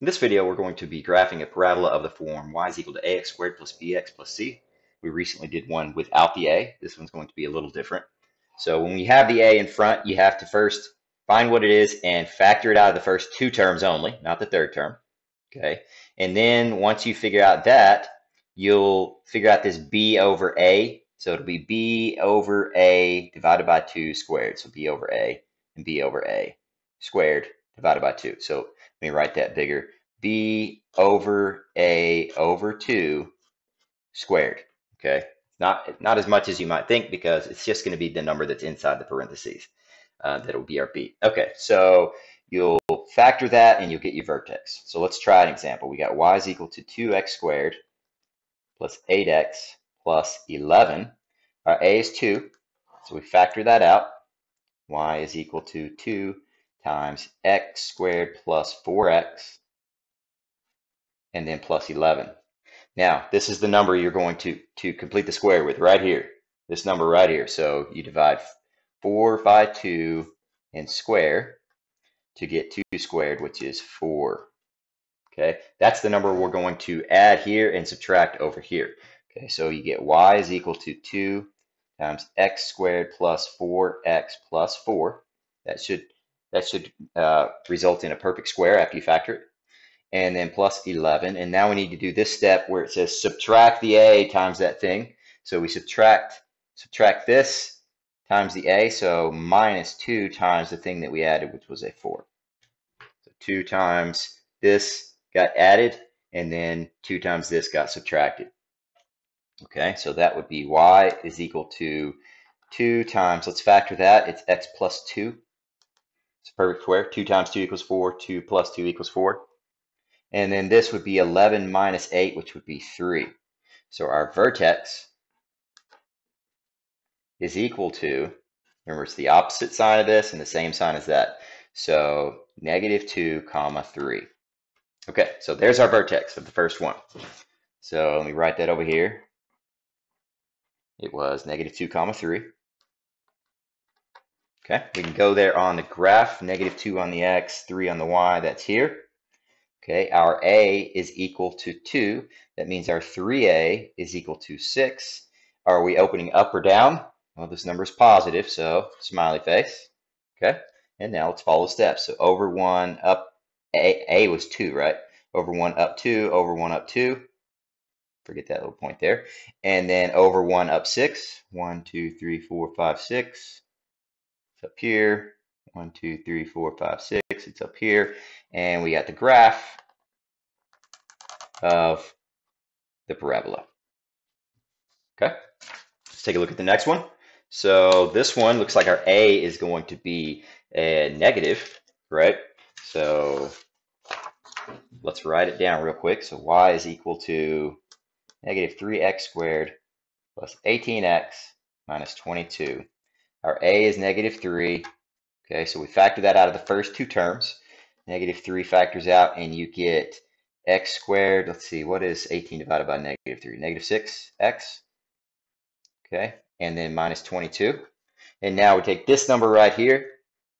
In this video, we're going to be graphing a parabola of the form y is equal to ax squared plus bx plus c. We recently did one without the a. This one's going to be a little different. So when we have the a in front, you have to first find what it is and factor it out of the first two terms only, not the third term. Okay. And then once you figure out that, you'll figure out this b over a. So it'll be b over a divided by 2 squared. So b over a and b over a squared divided by 2. So let me write that bigger. b over a over 2 squared. Okay, not, not as much as you might think because it's just going to be the number that's inside the parentheses. Uh, that'll be our b. Okay, so you'll factor that and you'll get your vertex. So let's try an example. We got y is equal to 2x squared plus 8x plus 11. Our a is 2, so we factor that out. y is equal to 2 times x squared plus 4x and then plus 11. Now, this is the number you're going to, to complete the square with right here. This number right here. So you divide 4 by 2 and square to get 2 squared, which is 4. Okay, that's the number we're going to add here and subtract over here. Okay, so you get y is equal to 2 times x squared plus 4x plus 4. That should that should uh, result in a perfect square after you factor it. And then plus 11. And now we need to do this step where it says subtract the a times that thing. So we subtract subtract this times the a. So minus 2 times the thing that we added, which was a 4. So 2 times this got added, and then 2 times this got subtracted. Okay, so that would be y is equal to 2 times, let's factor that, it's x plus 2 it's a perfect square. 2 times 2 equals 4. 2 plus 2 equals 4. And then this would be 11 minus 8, which would be 3. So our vertex is equal to, remember it's the opposite sign of this and the same sign as that. So negative 2 comma 3. Okay, so there's our vertex of the first one. So let me write that over here. It was negative 2 comma 3. Okay, we can go there on the graph, negative 2 on the x, 3 on the y, that's here. Okay, our a is equal to 2. That means our 3a is equal to 6. Are we opening up or down? Well, this number is positive, so smiley face. Okay, and now let's follow the steps. So over 1, up, a, a was 2, right? Over 1, up 2, over 1, up 2. Forget that little point there. And then over 1, up 6. 1, 2, 3, 4, 5, 6. It's up here. One, two, three, four, five, six. It's up here. And we got the graph of the parabola. Okay, let's take a look at the next one. So this one looks like our A is going to be a negative, right? So let's write it down real quick. So y is equal to negative 3x squared plus 18x minus 22 our a is negative 3. Okay, so we factor that out of the first two terms. Negative 3 factors out, and you get x squared. Let's see, what is 18 divided by negative 3? Negative 6x. Okay, and then minus 22. And now we take this number right here,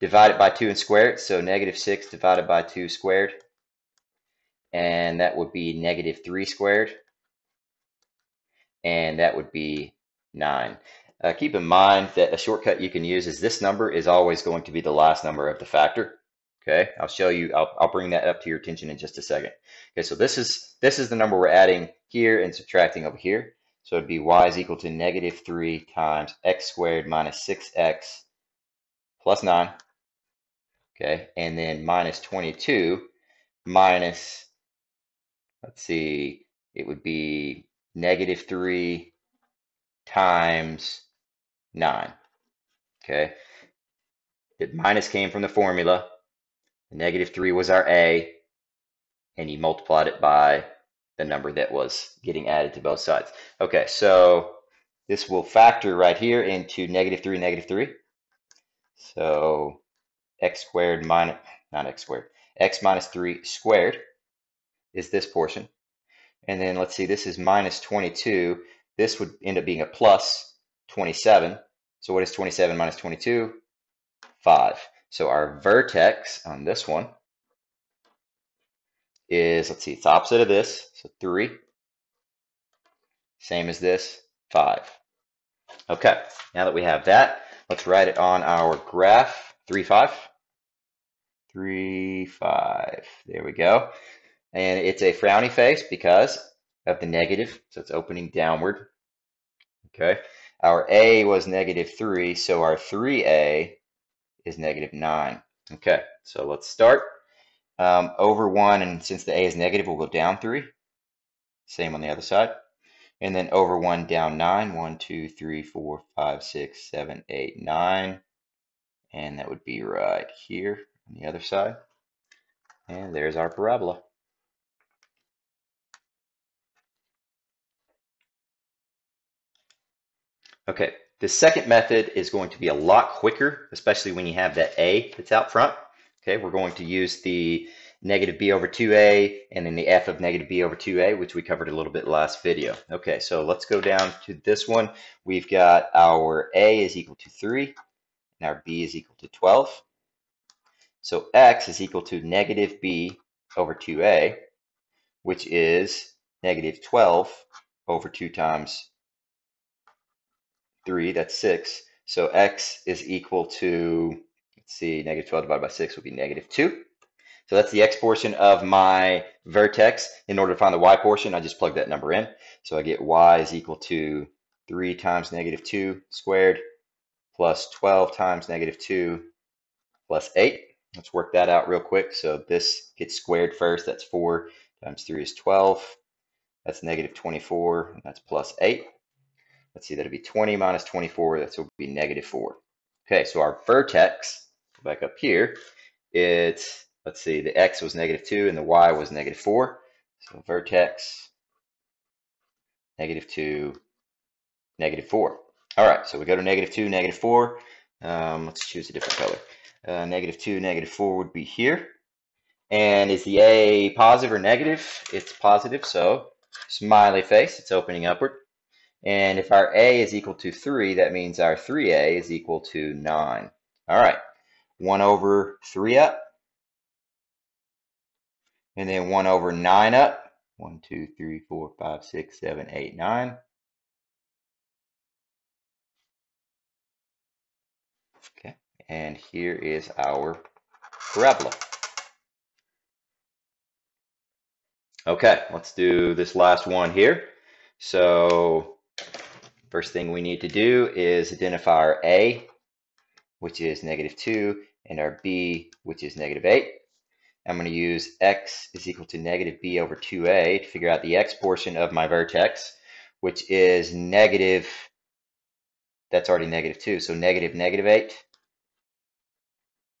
divide it by 2 and square it. So negative 6 divided by 2 squared. And that would be negative 3 squared. And that would be 9. Uh, keep in mind that a shortcut you can use is this number is always going to be the last number of the factor. Okay, I'll show you, I'll, I'll bring that up to your attention in just a second. Okay, so this is, this is the number we're adding here and subtracting over here. So it'd be y is equal to negative 3 times x squared minus 6x plus 9. Okay, and then minus 22 minus, let's see, it would be negative 3 times 9. Okay. The minus came from the formula. Negative 3 was our A. And you multiplied it by the number that was getting added to both sides. Okay, so this will factor right here into negative 3, negative 3. So x squared minus, not x squared, x minus 3 squared is this portion. And then let's see, this is minus 22. This would end up being a plus 27. So what is 27 minus 22? 5. So our vertex on this one is, let's see, it's opposite of this. So 3. Same as this, 5. Okay, now that we have that, let's write it on our graph. 3, 5. 3, 5. There we go. And it's a frowny face because of the negative. So it's opening downward. Okay. Our A was negative 3, so our 3A is negative 9. Okay, so let's start. Um, over 1, and since the A is negative, we'll go down 3. Same on the other side. And then over 1, down 9. 1, 2, 3, 4, 5, 6, 7, 8, 9. And that would be right here on the other side. And there's our parabola. Okay, the second method is going to be a lot quicker, especially when you have that A that's out front. Okay, we're going to use the negative b over 2a and then the f of negative b over 2a, which we covered a little bit last video. Okay, so let's go down to this one. We've got our a is equal to 3 and our b is equal to 12. So x is equal to negative b over 2a, which is negative 12 over 2 times 3, that's 6. So x is equal to, let's see, negative 12 divided by 6 would be negative 2. So that's the x portion of my vertex. In order to find the y portion, I just plug that number in. So I get y is equal to 3 times negative 2 squared plus 12 times negative 2 plus 8. Let's work that out real quick. So this gets squared first. That's 4 times 3 is 12. That's negative 24. And that's plus 8. Let's see, that'll be 20 minus 24. That will be negative 4. Okay, so our vertex, back up here, it's, let's see, the x was negative 2 and the y was negative 4. So vertex, negative 2, negative 4. All right, so we go to negative 2, negative 4. Um, let's choose a different color. Uh, negative 2, negative 4 would be here. And is the A positive or negative? It's positive, so smiley face, it's opening upward. And if our a is equal to 3, that means our 3a is equal to 9. All right, 1 over 3 up. And then 1 over 9 up. 1, 2, 3, 4, 5, 6, 7, 8, 9. Okay, and here is our parabola. Okay, let's do this last one here. So First thing we need to do is identify our A, which is negative 2, and our B, which is negative 8. I'm going to use x is equal to negative b over 2a to figure out the x portion of my vertex, which is negative, that's already negative 2, so negative negative 8.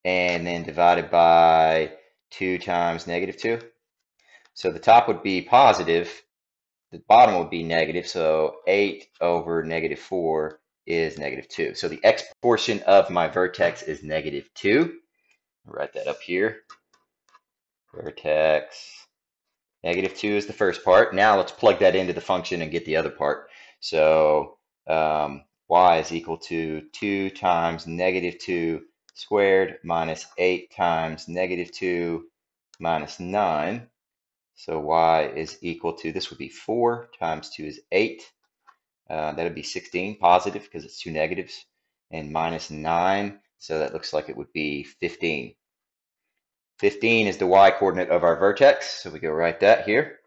And then divided by 2 times negative 2. So the top would be positive, the bottom would be negative, so 8 over negative 4 is negative 2. So the x portion of my vertex is negative 2. I'll write that up here. Vertex. Negative 2 is the first part. Now let's plug that into the function and get the other part. So um, y is equal to 2 times negative 2 squared minus 8 times negative 2 minus 9. So y is equal to, this would be 4 times 2 is 8. Uh, that would be 16 positive because it's two negatives. And minus 9, so that looks like it would be 15. 15 is the y coordinate of our vertex, so we go write that here.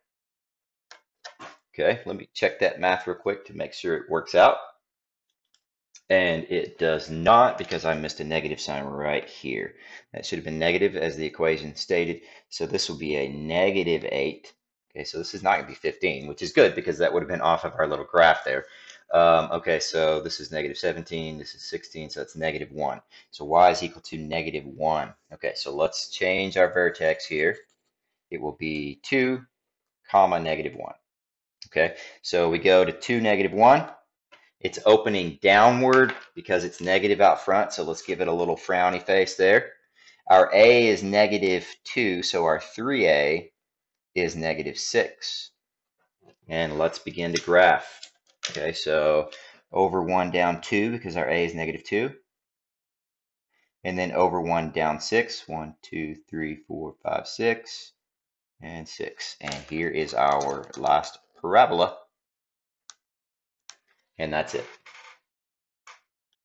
Okay, let me check that math real quick to make sure it works out and it does not because I missed a negative sign right here. That should have been negative as the equation stated. So this will be a negative 8. Okay, so this is not going to be 15, which is good because that would have been off of our little graph there. Um, okay, so this is negative 17, this is 16, so it's negative 1. So y is equal to negative 1. Okay, so let's change our vertex here. It will be 2, comma, negative 1. Okay, so we go to 2, negative 1. It's opening downward because it's negative out front. So let's give it a little frowny face there. Our A is negative 2, so our 3A is negative 6. And let's begin to graph. Okay, so over 1 down 2 because our A is negative 2. And then over 1 down 6. 1, 2, 3, 4, 5, 6. and 6. And here is our last parabola. And that's it.